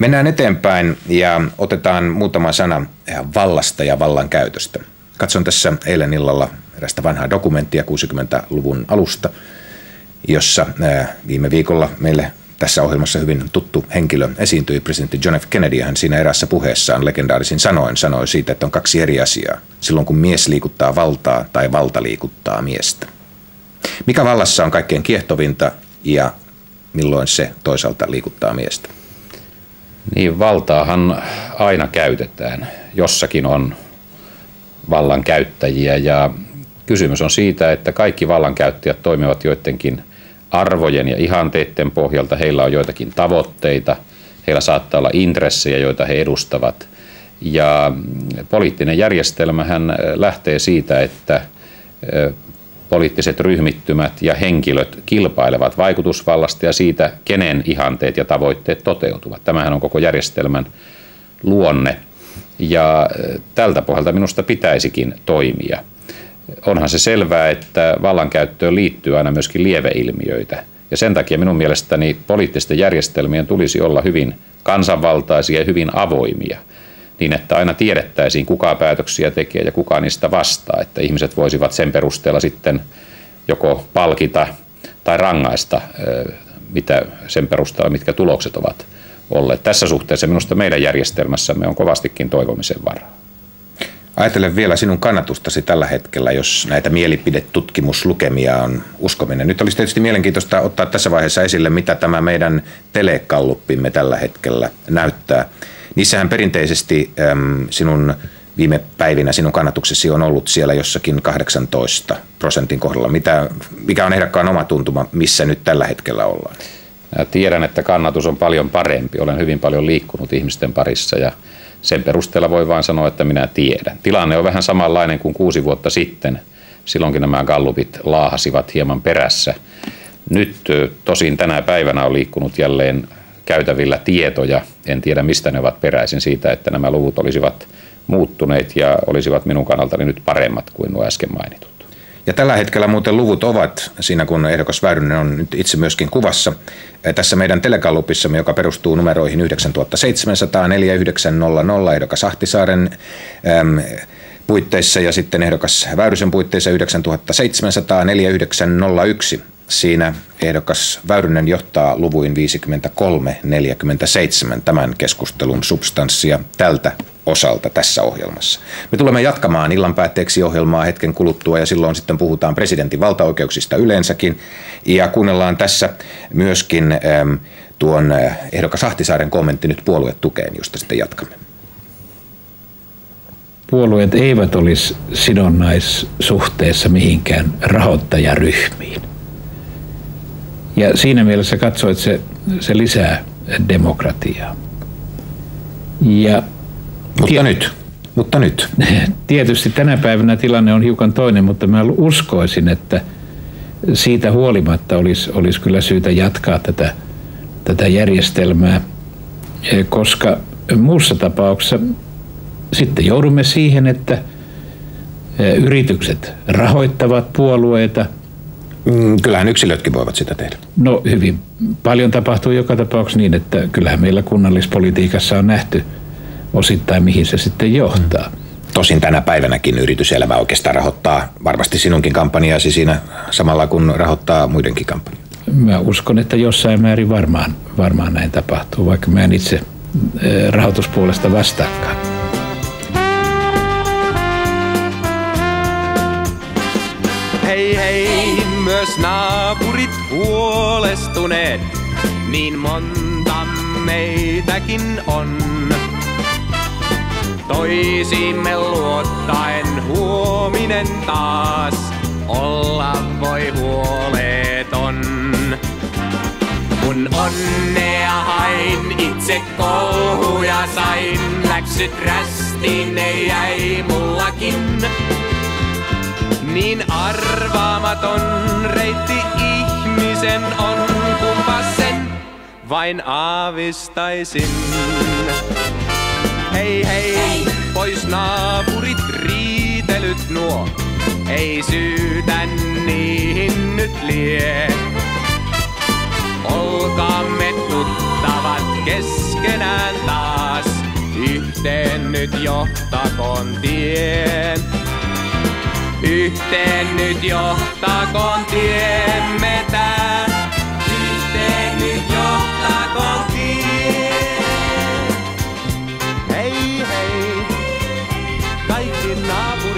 Mennään eteenpäin ja otetaan muutama sana vallasta ja vallan käytöstä. Katson tässä eilen illalla erästä vanhaa dokumenttia 60-luvun alusta, jossa viime viikolla meille tässä ohjelmassa hyvin tuttu henkilö esiintyi presidentti John F. Kennedy. Hän siinä erässä puheessaan legendaarisin sanoin sanoi siitä, että on kaksi eri asiaa. Silloin kun mies liikuttaa valtaa tai valta liikuttaa miestä. Mikä vallassa on kaikkein kiehtovinta ja milloin se toisaalta liikuttaa miestä? Niin, valtaahan aina käytetään. Jossakin on vallan käyttäjiä ja kysymys on siitä, että kaikki vallankäyttäjät toimivat joidenkin arvojen ja ihanteiden pohjalta. Heillä on joitakin tavoitteita, heillä saattaa olla intressejä, joita he edustavat. Ja poliittinen järjestelmähän lähtee siitä, että poliittiset ryhmittymät ja henkilöt kilpailevat vaikutusvallasta ja siitä, kenen ihanteet ja tavoitteet toteutuvat. Tämähän on koko järjestelmän luonne ja tältä pohjalta minusta pitäisikin toimia. Onhan se selvää, että vallankäyttöön liittyy aina myöskin lieveilmiöitä. Ja sen takia minun mielestäni poliittisten järjestelmien tulisi olla hyvin kansanvaltaisia ja hyvin avoimia – niin että aina tiedettäisiin, kuka päätöksiä tekee ja kuka niistä vastaa, että ihmiset voisivat sen perusteella sitten joko palkita tai rangaista, mitä sen perusteella, mitkä tulokset ovat olleet. Tässä suhteessa minusta meidän järjestelmässämme on kovastikin toivomisen varaa. Ajattelen vielä sinun kannatustasi tällä hetkellä, jos näitä mielipidetutkimuslukemia on uskominen. Nyt olisi tietysti mielenkiintoista ottaa tässä vaiheessa esille, mitä tämä meidän telekalluppimme tällä hetkellä näyttää. Niissähän perinteisesti äm, sinun viime päivinä sinun kannatuksesi on ollut siellä jossakin 18 prosentin kohdalla. Mitä, mikä on ehdokkaan oma tuntuma, missä nyt tällä hetkellä ollaan? Mä tiedän, että kannatus on paljon parempi. Olen hyvin paljon liikkunut ihmisten parissa ja sen perusteella voi vain sanoa, että minä tiedän. Tilanne on vähän samanlainen kuin kuusi vuotta sitten. Silloinkin nämä gallupit laahasivat hieman perässä. Nyt tosin tänä päivänä on liikkunut jälleen käytävillä tietoja. En tiedä, mistä ne ovat peräisin siitä, että nämä luvut olisivat muuttuneet ja olisivat minun kannaltani nyt paremmat kuin nuo äsken mainitut. Ja tällä hetkellä muuten luvut ovat, siinä kun ehdokas Väyrynen on nyt itse myöskin kuvassa, eh, tässä meidän telekallupissamme, joka perustuu numeroihin 9700 4900 ehdokas Ahtisaaren äm, puitteissa ja sitten ehdokas Väyrysen puitteissa 9700 4901 Siinä ehdokas Väyrynen johtaa luvuin 53-47 tämän keskustelun substanssia tältä osalta tässä ohjelmassa. Me tulemme jatkamaan illan päätteeksi ohjelmaa hetken kuluttua ja silloin sitten puhutaan presidentin valtaoikeuksista yleensäkin. Ja kuunnellaan tässä myöskin ähm, tuon äh, ehdokas Ahtisaaren kommentti nyt puoluetukeen, josta sitten jatkamme. Puolueet eivät olisi sidonnaissuhteessa mihinkään rahoittajaryhmiin. Ja siinä mielessä katsoit, että se, se lisää demokratiaa. Ja mutta tie- nyt. Mutta nyt. Tietysti tänä päivänä tilanne on hiukan toinen, mutta mä uskoisin, että siitä huolimatta olisi, olisi kyllä syytä jatkaa tätä, tätä järjestelmää, koska muussa tapauksessa sitten joudumme siihen, että yritykset rahoittavat puolueita – kyllähän yksilötkin voivat sitä tehdä. No hyvin paljon tapahtuu joka tapauksessa niin, että kyllähän meillä kunnallispolitiikassa on nähty osittain, mihin se sitten johtaa. Mm. Tosin tänä päivänäkin yrityselämä oikeastaan rahoittaa varmasti sinunkin kampanjasi siinä samalla kun rahoittaa muidenkin kampanjaa. Mä uskon, että jossain määrin varmaan, varmaan näin tapahtuu, vaikka mä en itse eh, rahoituspuolesta vastaakaan. Myös naapurit huolestuneet, niin monta meitäkin on. Toisimme luottaen huominen taas olla voi huoleton. Kun onnea hain, itse kolhuja sain, läksyt rästiin ne jäi mullakin. Arvaamaton reitti ihmisen on, kumpa sen vain aavistaisin. Hei hei, hei. pois naapurit riitelyt nuo, ei syytä niihin nyt lie. Olkaamme tuttavat keskenään Yhteen nyt johtakoon tien. Yhteen nyt johtakoon tiemme tää. Yhteen nyt johtakoon. Hei hei, kaikki naapurit.